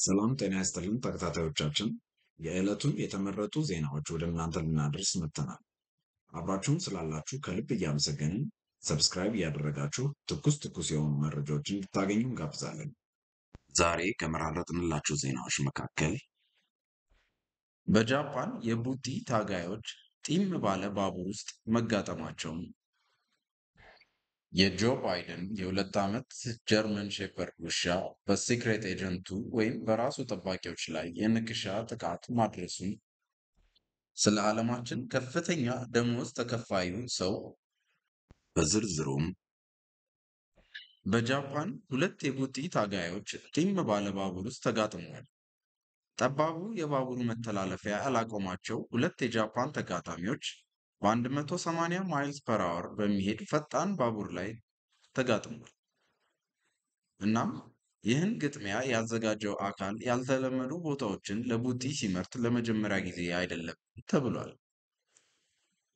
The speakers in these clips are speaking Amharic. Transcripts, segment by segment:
ሰላም ጤና ይስጥልን ተከታታዮቻችን፣ የዕለቱን የተመረጡ ዜናዎች ወደ እናንተ ልናደርስ መጥተናል። አብራችሁን ስላላችሁ ከልብ እያመሰገንን subscribe እያደረጋችሁ ትኩስ ትኩስ የሆኑ መረጃዎችን እንድታገኙ እንጋብዛለን። ዛሬ ከመራረጥንላችሁ ዜናዎች መካከል በጃፓን የቡጢ ታጋዮች ጢም ባለ ባቡር ውስጥ መጋጠማቸውን፣ የጆ ባይደን የሁለት ዓመት German Shepherd ውሻ በ secret agent ኡ ወይም በራሱ ጠባቂዎች ላይ የንክሻ ጥቃት ማድረሱን፣ ስለ ዓለማችን ከፍተኛ ደሞዝ ተከፋዩ ሰው በዝርዝሩም በጃፓን ሁለት የቡጢ ታጋዮች ጢም ባለ ባቡር ውስጥ ተጋጥመዋል። ጠባቡ የባቡሩ መተላለፊያ ያላቆማቸው ሁለት የጃፓን ተጋጣሚዎች በ180 miles per hour በሚሄድ ፈጣን ባቡር ላይ ተጋጥሟል። እናም ይህን ግጥሚያ ያዘጋጀው አካል ያልተለመዱ ቦታዎችን ለቡጢ ሲመርጥ ለመጀመሪያ ጊዜ አይደለም ተብሏል።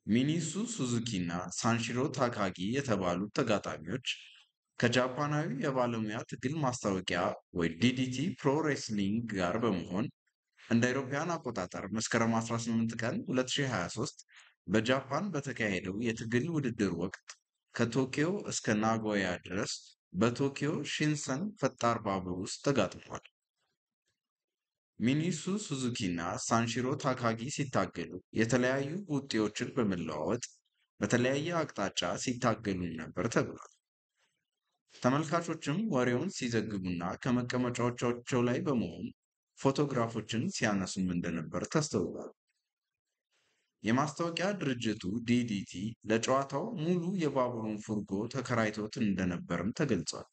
ሚኖሩ ሱዙኪ እና ሳንሺሮ ታካጊ የተባሉት ተጋጣሚዎች ከጃፓናዊ የባለሙያ ትግል ማስታወቂያ ወይ DDT Pro Wrestling ጋር በመሆን እንደ አውሮፓውያን አቆጣጠር መስከረም 18 ቀን 2023 በጃፓን በተካሄደው የትግል ውድድር ወቅት ከቶኪዮ እስከ ናጎያ ድረስ በቶኪዮ ሺንሰን ፈጣን ባቡር ውስጥ ተጋጥሟል። ሚኒሱ ሱዙኪ እና ሳንሺሮ ታካጊ ሲታገሉ የተለያዩ ቡጢዎችን በመለዋወጥ በተለያየ አቅጣጫ ሲታገሉ ነበር ተብሏል። ተመልካቾችም ወሬውን ሲዘግቡና ከመቀመጫዎቻቸው ላይ በመሆን ፎቶግራፎችን ሲያነሱም እንደነበር ተስተውሏል። የማስታወቂያ ድርጅቱ ዲዲቲ ለጨዋታው ሙሉ የባቡሩን ፉርጎ ተከራይቶት እንደነበርም ተገልጿል።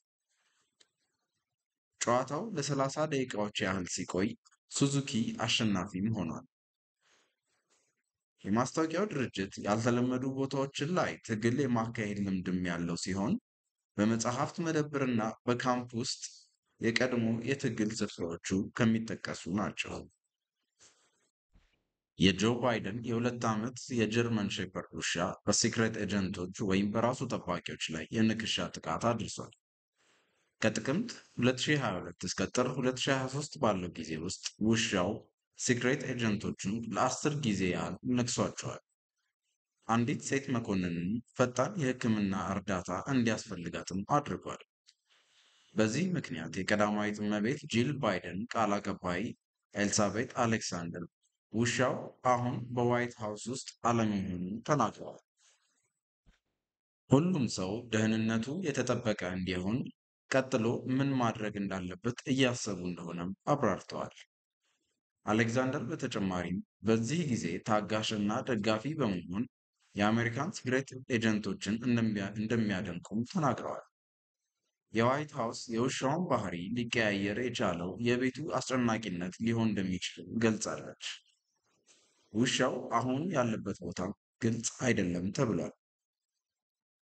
ጨዋታው ለ30 ደቂቃዎች ያህል ሲቆይ ሱዙኪ አሸናፊም ሆኗል። የማስታወቂያው ድርጅት ያልተለመዱ ቦታዎችን ላይ ትግል የማካሄድ ልምድም ያለው ሲሆን በመጽሐፍት መደብርና በካምፕ ውስጥ የቀድሞ የትግል ስፍራዎቹ ከሚጠቀሱ ናቸው። የጆ ባይደን የሁለት ዓመት የ German Shepherd ውሻ በ secret agent ኦች ወይም በራሱ ጠባቂዎች ላይ የንክሻ ጥቃት አድርሷል። ከጥቅምት 2022 እስከ ጥር 2023 ባለው ጊዜ ውስጥ ውሻው secret agent ኦቹን ለአስር ጊዜ ያህል ነክሷቸዋል። አንዲት ሴት መኮንንን ፈጣን የሕክምና እርዳታ እንዲያስፈልጋትም አድርጓል። በዚህ ምክንያት የቀዳማዊት እመቤት ጂል ባይደን ቃል አቀባይ ኤልሳቤት አሌክሳንደር ውሻው አሁን በዋይት ሃውስ ውስጥ አለመሆኑን ተናግረዋል። ሁሉም ሰው ደህንነቱ የተጠበቀ እንዲሆን ቀጥሎ ምን ማድረግ እንዳለበት እያሰቡ እንደሆነም አብራርተዋል። አሌክዛንደር በተጨማሪም በዚህ ጊዜ ታጋሽ እና ደጋፊ በመሆን የአሜሪካን secret agent ኦችን እንደሚያደንቁም ተናግረዋል። የዋይት ሃውስ የውሻውን ባህሪ ሊቀያየር የቻለው የቤቱ አስጨናቂነት ሊሆን እንደሚችል ገልጻለች። ውሻው አሁን ያለበት ቦታ ግልጽ አይደለም ተብሏል።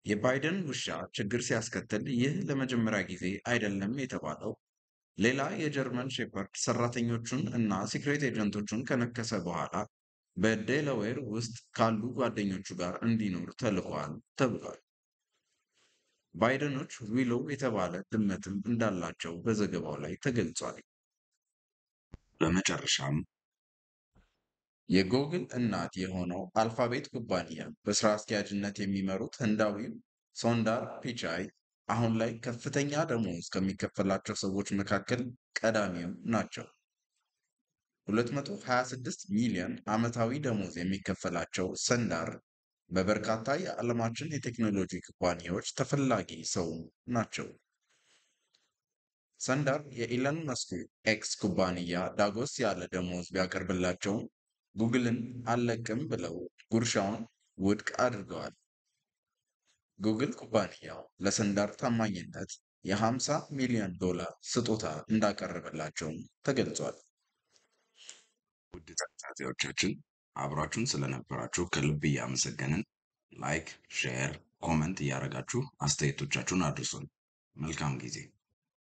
የባይደን ውሻ ችግር ሲያስከትል ይህ ለመጀመሪያ ጊዜ አይደለም የተባለው ሌላ የ German Shepherd ሰራተኞቹን እና secret agent ኦቹን ከነከሰ በኋላ በዴላዌር ውስጥ ካሉ ጓደኞቹ ጋር እንዲኖር ተልኳል ተብሏል። ባይደኖች ዊሎው የተባለ ድመትም እንዳላቸው በዘገባው ላይ ተገልጿል። በመጨረሻም የጎግል እናት የሆነው አልፋቤት ኩባንያ በስራ አስኪያጅነት የሚመሩት ህንዳዊው ሰንዳር ፒቻይ አሁን ላይ ከፍተኛ ደሞዝ ከሚከፈላቸው ሰዎች መካከል ቀዳሚው ናቸው። 226 ሚሊዮን ዓመታዊ ደሞዝ የሚከፈላቸው ሰንዳር በበርካታ የዓለማችን የቴክኖሎጂ ኩባንያዎች ተፈላጊ ሰው ናቸው። ሰንዳር የኤለን መስኩ X ኩባንያ ዳጎስ ያለ ደሞዝ ቢያቀርብላቸውም ጉግልን አልለቅም ብለው ጉርሻውን ውድቅ አድርገዋል። ጉግል ኩባንያው ለሰንዳር ታማኝነት የ50 ሚሊዮን ዶላር ስጦታ እንዳቀረበላቸውም ተገልጿል። ውድ ተከታታዮቻችን አብራችሁን ስለነበራችሁ ከልብ እያመሰገንን like፣ share፣ comment እያደረጋችሁ አስተያየቶቻችሁን አድርሱን። መልካም ጊዜ